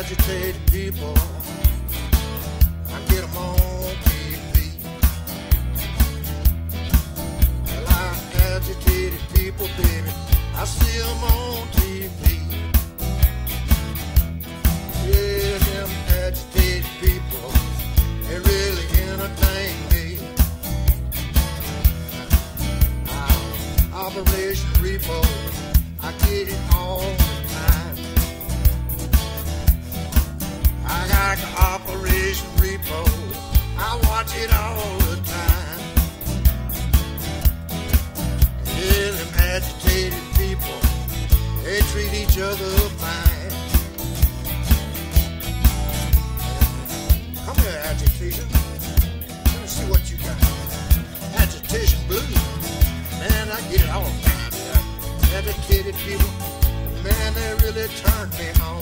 agitated people. I get 'em on TV. Well, I agitated people, baby. I see 'em on TV. Yeah, them agitated people, they really entertain me. Operation Repo, treat each other fine. Come here, agitation. Let me see what you got. Agitation blues. Man, I get it all the time. Agitated people. Man, they really turn me on.